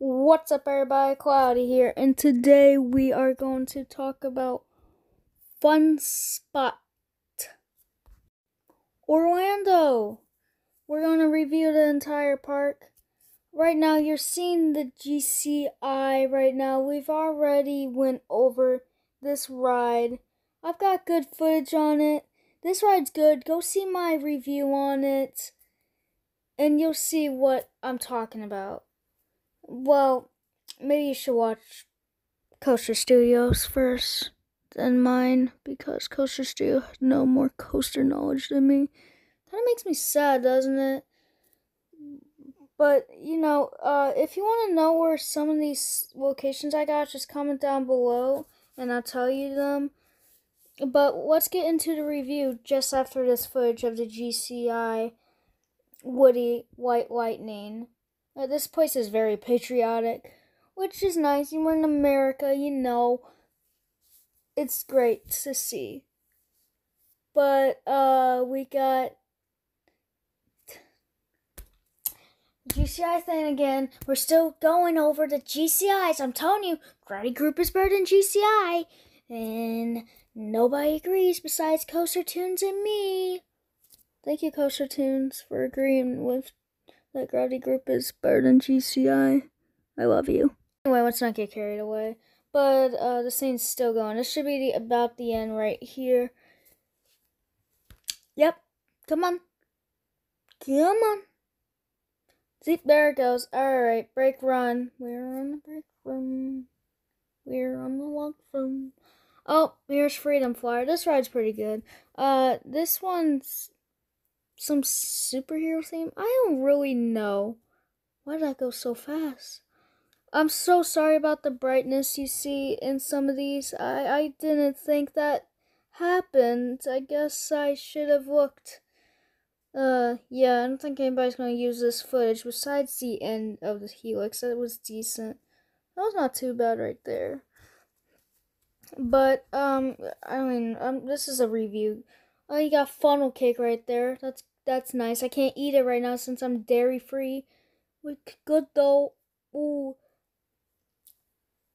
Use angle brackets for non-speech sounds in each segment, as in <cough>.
What's up, everybody? Cloudy here, and today we are going to talk about Fun Spot Orlando. We're going to review the entire park. Right now, you're seeing the GCI. Right now, we've already went over this ride. I've got good footage on it. This ride's good. Go see my review on it, and you'll see what I'm talking about. Well, maybe you should watch Coaster Studios first than mine because Coaster Studio has no more coaster knowledge than me. Kind of makes me sad, doesn't it? But you know, uh, if you want to know where some of these locations I got, just comment down below and I'll tell you them. But let's get into the review just after this footage of the GCI Woody White Lightning. Uh, this place is very patriotic, which is nice. We're in America, you know. It's great to see. But uh we got GCI thing again. We're still going over the GCIs. I'm telling you, Gravity Group is better than GCI. And nobody agrees besides Coaster Tunes and me. Thank you, Coaster Tunes, for agreeing with that Gravity Group is better than GCI. I love you. Anyway, let's not get carried away. But uh, the scene's still going. This should be the, about the end right here. Yep. Come on. Come on. See, there it goes. Alright, brake run. We're on the break room. We're on the lock room. Oh, here's Freedom Flyer. This ride's pretty good. Uh, this one's some superhero theme? I don't really know. Why did that go so fast? I'm so sorry about the brightness you see in some of these. I, I didn't think that happened. I guess I should have looked. Uh, yeah, I don't think anybody's going to use this footage besides the end of the helix. That was decent. That was not too bad right there. But, um, I mean, um, this is a review. Oh, you got funnel cake right there. That's that's nice. I can't eat it right now since I'm dairy free. Looks good though. Ooh.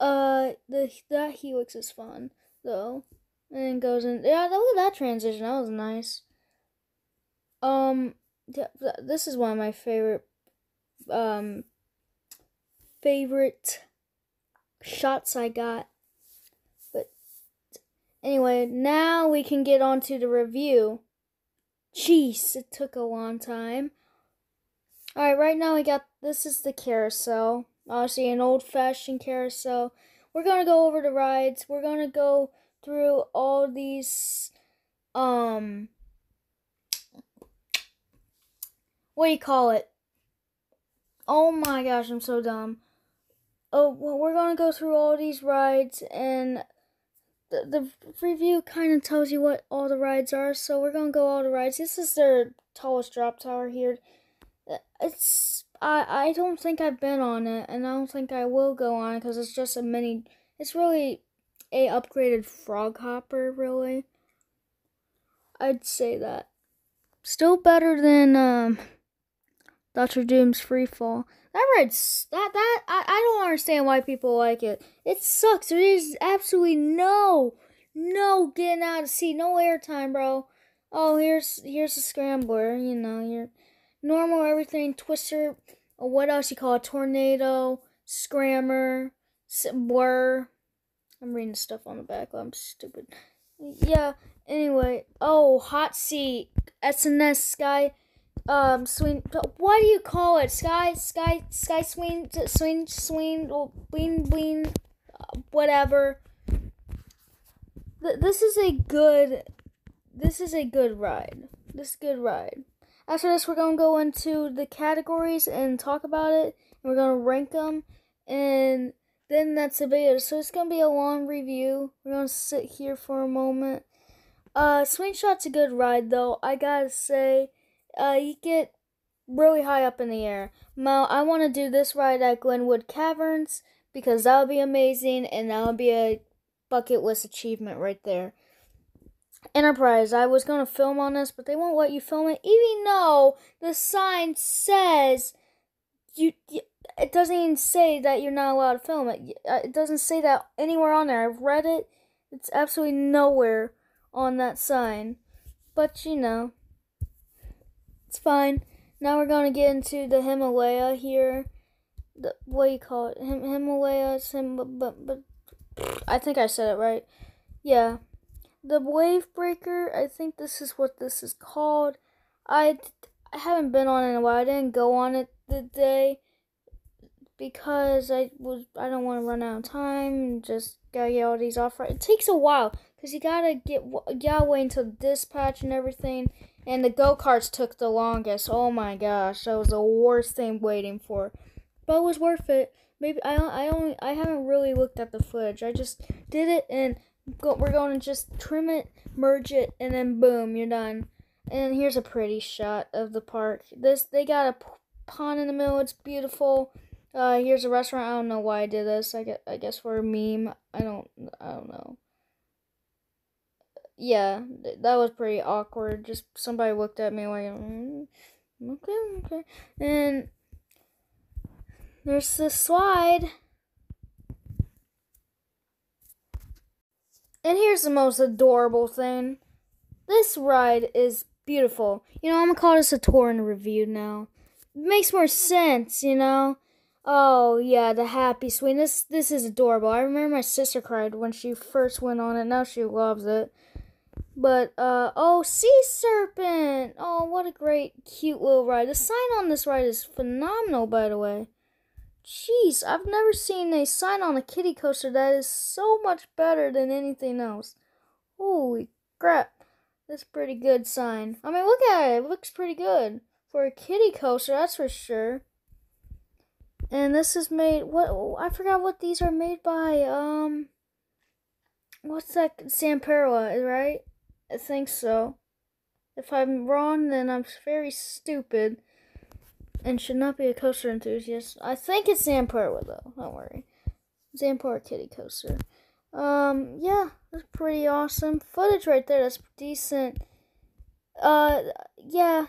Uh, the that helix is fun though, and goes in. Yeah, look at that transition. That was nice. Um, this is one of my favorite, um, favorite shots I got. Anyway, now we can get on to the review. Jeez, it took a long time. Alright, right now we got this is the carousel. Obviously, an old fashioned carousel. We're gonna go over the rides. We're gonna go through all these, um, what do you call it? Oh my gosh, I'm so dumb. Oh, well, we're gonna go through all these rides and the, review kind of tells you what all the rides are, so we're gonna go all the rides. This is their tallest drop tower here. It's I I don't think I've been on it, and I don't think I will go on it because it's just a mini. It's really a upgraded frog hopper, really. I'd say that. Still better than um Doctor Doom's Free Fall. That ride's that that I, I don't understand why people like it. It sucks. There is absolutely no no getting out of seat, no airtime, bro. Oh, here's here's a scrambler. You know, your normal everything twister. What else you call a tornado, scrammer, blur. I'm reading stuff on the back. I'm stupid. Yeah. Anyway, oh, hot seat, SNS Sky um swing what do you call it? Sky sky sky swing swing swing or bling bling uh, whatever. Th- this is a good this is a good ride. This good ride. After this we're gonna go into the categories and talk about it and we're gonna rank them and then that's the video. So it's gonna be a long review. We're gonna sit here for a moment. Uh swing shot's a good ride though i gotta say uh, you get really high up in the air. Now, I want to do this ride at Glenwood Caverns because that would be amazing and that would be a bucket list achievement right there. Enterprise, I was going to film on this, but they won't let you film it, even though the sign says you, you it doesn't even say that you're not allowed to film it. Uh, it doesn't say that anywhere on there. I've read it. It's absolutely nowhere on that sign. But you know, it's fine. Now we're gonna get into the Himalaya here. The what do you call it? Him, Himalaya. Him, but, but but I think I said it right. Yeah, the wave breaker. I think this is what this is called. I I haven't been on it in a while. I didn't go on it the day because I was I don't want to run out of time just gotta get all these off right. It takes a while because you gotta get you gotta wait until dispatch and everything. And the go karts took the longest. Oh my gosh, that was the worst thing waiting for, but it was worth it. Maybe I I only I haven't really looked at the footage. I just did it and go, we're going to just trim it, merge it, and then boom, you're done. And here's a pretty shot of the park. This they got a pond in the middle. It's beautiful. Uh, here's a restaurant. I don't know why I did this. I guess, I guess for a meme. I don't I don't know. Yeah, that was pretty awkward. Just somebody looked at me like, mm, okay, okay. And there's this slide. And here's the most adorable thing. This ride is beautiful. You know, I'm gonna call this a tour and review now. It makes more sense, you know. Oh yeah, the happy swing. This this is adorable. I remember my sister cried when she first went on it. Now she loves it. But uh oh, sea serpent. Oh, what a great cute little ride. The sign on this ride is phenomenal, by the way. Jeez, I've never seen a sign on a kiddie coaster that is so much better than anything else. Holy crap. That's pretty good sign. I mean, look at it. It looks pretty good. For a kiddie coaster, that's for sure. And this is made, what, I forgot what these are made by, um, what's that, Zamperla, right? I think so. If I'm wrong, then I'm very stupid and should not be a coaster enthusiast. I think it's Zamperla, though. Don't worry. Zamperla Kitty Coaster. Um, yeah, that's pretty awesome. Footage right there, that's decent. Uh, yeah,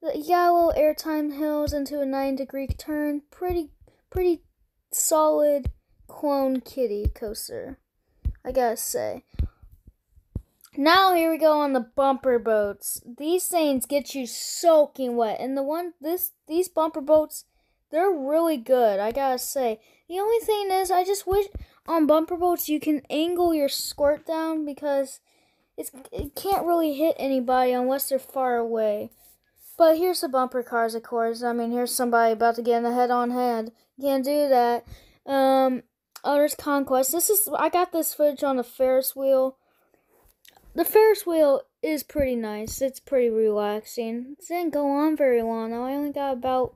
the yellow airtime hills into a 9 degree turn. Pretty, pretty solid clone kitty coaster, I gotta say. Now here we go on the bumper boats. These things get you soaking wet, and the one this these bumper boats, they're really good. I gotta say. The only thing is, I just wish on bumper boats you can angle your squirt down because it's it can't really hit anybody unless they're far away. But here's the bumper cars, of course. I mean, here's somebody about to get in a head-on head. Can't do that. Um, there's Conquest. This is I got this footage on the Ferris wheel. The Ferris wheel is pretty nice. It's pretty relaxing. It didn't go on very long. Though. I only got about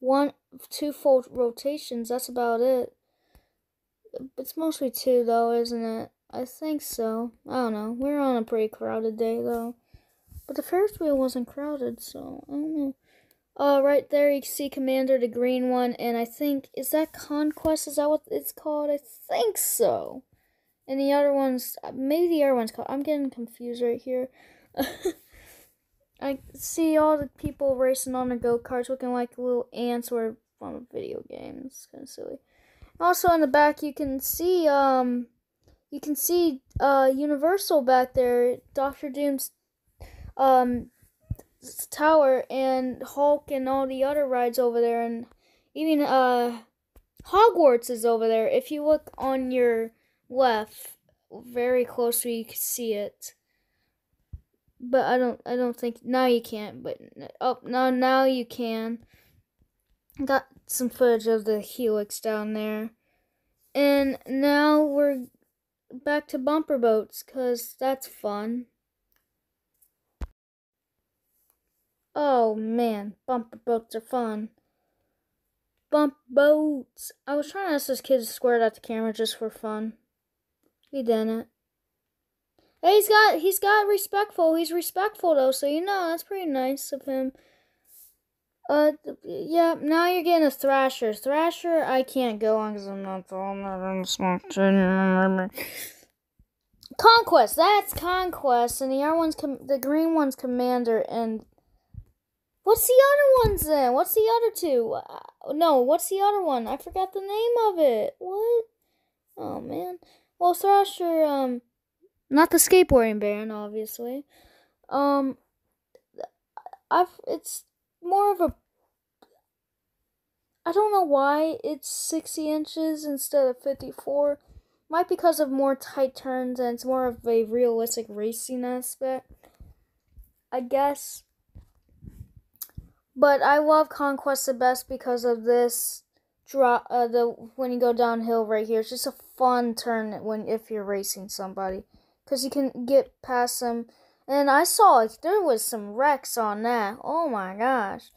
one, two full rotations. That's about it. It's mostly two, though, isn't it? I think so. I don't know. We're on a pretty crowded day, though. But the Ferris wheel wasn't crowded, so I don't know. Uh, right there you see Commander, the green one, and I think, is that Conquest? Is that what it's called? I think so. And the other one's, maybe the other one's called, I'm getting confused right here. <laughs> I see all the people racing on the go-karts looking like little ants or from a video game. It's kind of silly. Also in the back you can see um you can see uh Universal back there, Doctor Doom's um tower and Hulk and all the other rides over there and even uh Hogwarts is over there. If you look on your left very closely you can see it. But I don't I don't think now you can't, but oh no now you can. Got some footage of the helix down there. And now we're back to bumper boats because that's fun. Oh man, bumper boats are fun. Bump boats. I was trying to ask this kid to square it at the camera just for fun. He didn't. He's got he's got respectful. He's respectful though, so you know that's pretty nice of him. Uh, yeah, now you're getting a Thrasher. Thrasher, I can't go on because I'm not the Conquest, that's Conquest, and the other one's the green one's Commander, and what's the other ones then? What's the other two? no, what's the other one? I forgot the name of it. What? Oh man. Well, Thrasher, um, not the skateboarding band, obviously. Um, I've it's more of a. I don't know why it's sixty inches instead of fifty four. Might because of more tight turns and it's more of a realistic racing aspect. I guess. But I love Conquest the best because of this Uh, the when you go downhill right here, it's just a fun turn when if you're racing somebody, because you can get past them. And I saw like there was some wrecks on that. Oh my gosh,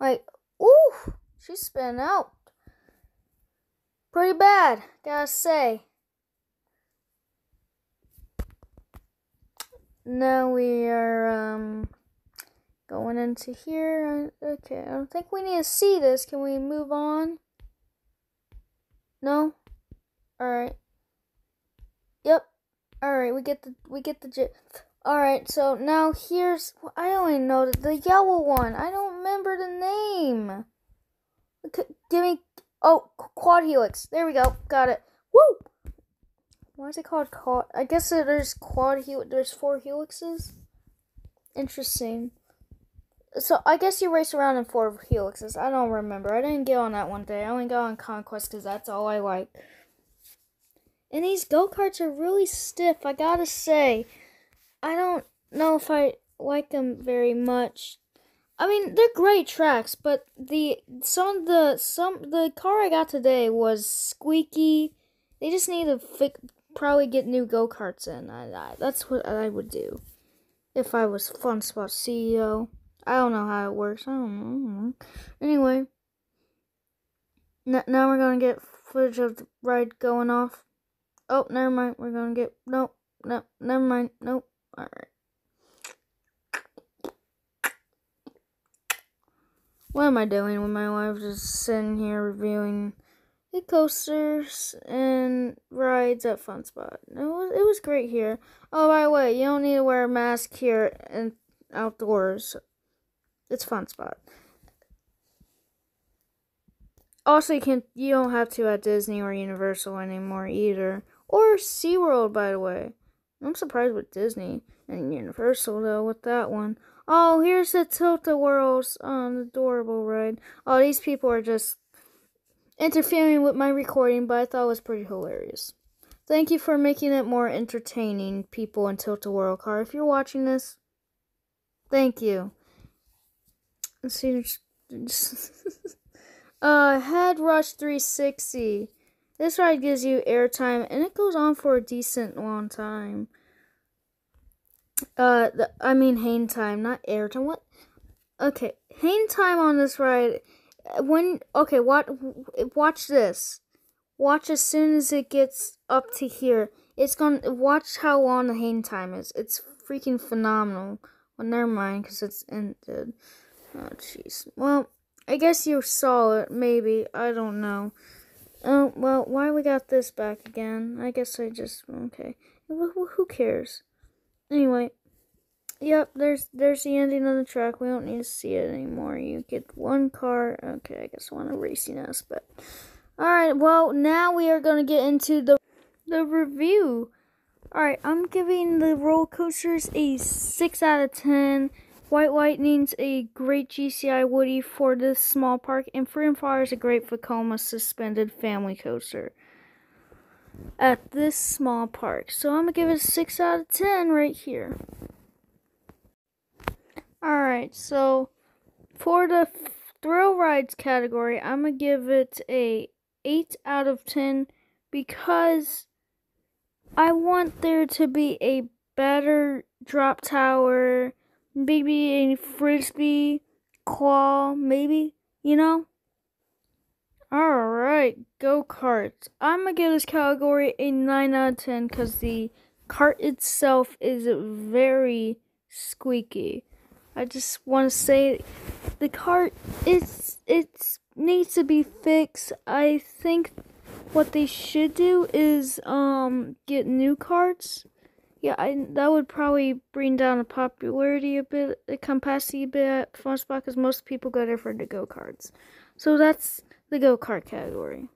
like ooh, she's spinning out. Pretty bad, gotta say. Now we are um going into here. Okay, I don't think we need to see this. Can we move on? No? Alright. Yep. Alright, we get the we get the Alright, so now here's I only know the yellow one. I don't remember the name. Give me oh quad helix. There we go. Got it. Woo! Why is it called quad? I guess there's quad helix. There's four helixes. Interesting. So I guess you race around in four helixes. I don't remember. I didn't get on that one day. I only got on conquest because that's all I like. And these go karts are really stiff. I gotta say, I don't know if I like them very much. I mean, they're great tracks, but the some the some the car I got today was squeaky. They just need to probably get new go karts in. I, I, that's what I would do if I was Fun Spot CEO. I don't know how it works. I don't know. Anyway, now we're gonna get footage of the ride going off. Oh, never mind. We're gonna get nope, nope, never mind. Nope. All right. What am I doing with my life? Just sitting here reviewing the coasters and rides at Fun Spot. It was it was great here. Oh, by the way, you don't need to wear a mask here and outdoors. It's Fun Spot. Also, you can you don't have to at Disney or Universal anymore either, or SeaWorld. By the way, I'm surprised with Disney and Universal though with that one. Oh, here's the Tilt-A-Whirls on um, adorable ride. Oh, these people are just interfering with my recording, but I thought it was pretty hilarious. Thank you for making it more entertaining, people in Tilt-A-Whirl Car. If you're watching this, thank you. Let's see. <laughs> uh, Head Rush 360. This ride gives you airtime, and it goes on for a decent long time. Uh, the, I mean hang time, not airtime. What? Okay, hang time on this ride when okay, what watch this. Watch as soon as it gets up to here. It's gonna watch how long the hang time is. It's freaking phenomenal. Well, never mind, because it's ended. Oh, jeez. Well, I guess you saw it. Maybe I don't know. Oh well, why we got this back again? I guess I just okay. Who cares? Anyway, Yep, there's there's the ending of the track. We don't need to see it anymore. You get one car. Okay, I guess one a racing but... All right. Well, now we are going to get into the the review. All right, I'm giving the roller coasters a six out of ten. White Lightning's a great GCI Woody for this small park, and Freedom Flyer is a great Vekoma suspended family coaster at this small park. So I'm gonna give it a six out of ten right here. Alright, so for the thrill rides category, I'm going to give it a 8 out of 10 because I want there to be a better drop tower, maybe a frisbee, claw, maybe, you know? Alright, go karts. I'm gonna give this category a 9 out of 10 because the cart itself is very squeaky. I just want to say the cart it's it's needs to be fixed. I think what they should do is um get new carts. Yeah, I, that would probably bring down the popularity a bit, the capacity a bit at Fun Spot because most people go there for the go karts. So that's the go kart category.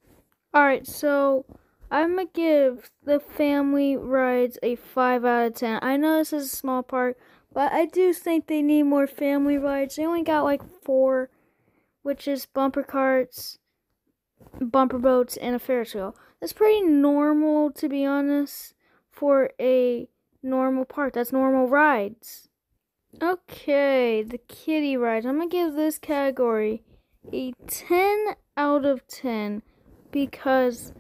Alright, so I'm gonna give the family rides a 5 out of 10. I know this is a small park, but I do think they need more family rides. They only got like four, which is bumper carts, bumper boats, and a Ferris wheel. That's pretty normal, to be honest, for a normal park. That's normal rides. Okay, the kiddie rides. I'm going to give this category a 10 out of 10 because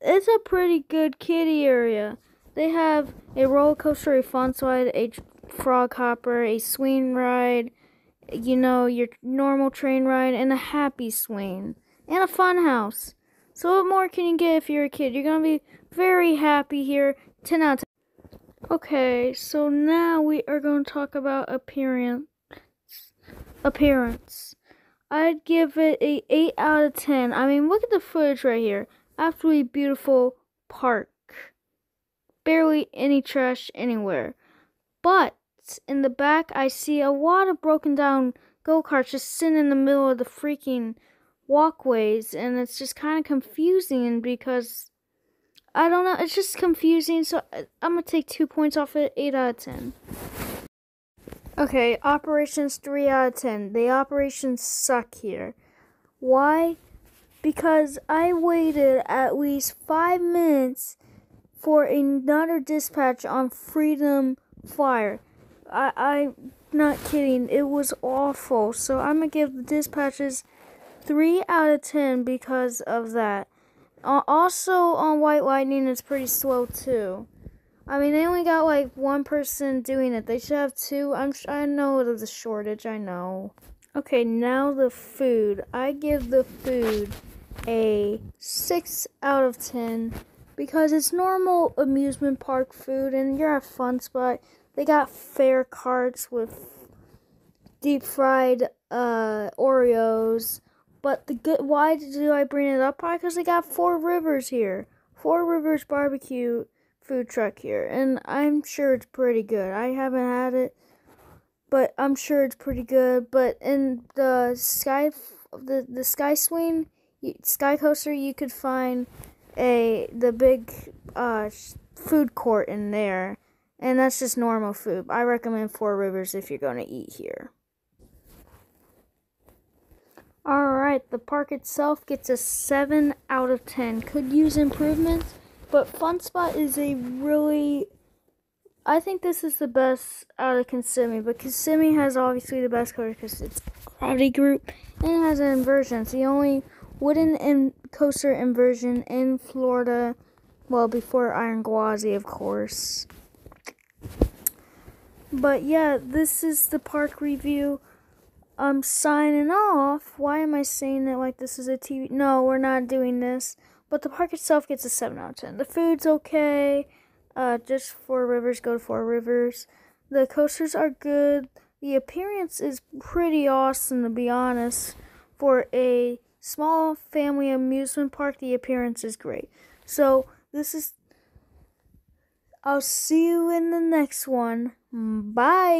it's a pretty good kiddie area. They have a roller coaster, a fun slide, a frog hopper, a swing ride, you know, your normal train ride, and a happy swing, and a fun house. So what more can you get if you're a kid? You're gonna be very happy here. 10 out of 10. Okay, so now we are going to talk about appearance. Appearance. I'd give it a 8 out of 10. I mean, look at the footage right here. Absolutely beautiful park. Barely any trash anywhere. But in the back, I see a lot of broken down go karts just sitting in the middle of the freaking walkways, and it's just kind of confusing because I don't know, it's just confusing. So uh, I'm gonna take two points off it, eight out of ten. Okay, operations three out of ten. The operations suck here. Why? Because I waited at least five minutes for another dispatch on Freedom Flyer. I I'm not kidding. It was awful. So I'm gonna give the dispatches 3 out of 10 because of that. Uh, also, on White Lightning, it's pretty slow too. I mean, they only got like one person doing it. They should have two. I'm I know there's a shortage. I know. Okay, now the food. I give the food a 6 out of 10 because it's normal amusement park food and you're at fun spot. They got fair carts with deep fried uh, Oreos but the good, why do I bring it up? Why? Because they got Four Rivers here, Four Rivers Barbecue food truck here, and I'm sure it's pretty good. I haven't had it, but I'm sure it's pretty good. But in the sky, the the Sky Swing, Sky Coaster, you could find a the big uh food court in there, and that's just normal food. I recommend Four Rivers if you're gonna eat here. Alright, the park itself gets a 7 out of 10. Could use improvements, but Fun Spot is a really. I think this is the best out of Kissimmee, but Kissimmee has obviously the best coaster because it's Gravity Group and it has an inversion. It's the only wooden in- coaster inversion in Florida. Well, before Iron Gwazi, of course. But yeah, this is the park review. I'm signing off. Why am I saying it like this is a TV? No, we're not doing this. But the park itself gets a 7 out of 10. The food's okay. Uh, just Four Rivers, go to Four Rivers. The coasters are good. The appearance is pretty awesome, to be honest. For a small family amusement park, the appearance is great. So, this is. I'll see you in the next one. Bye.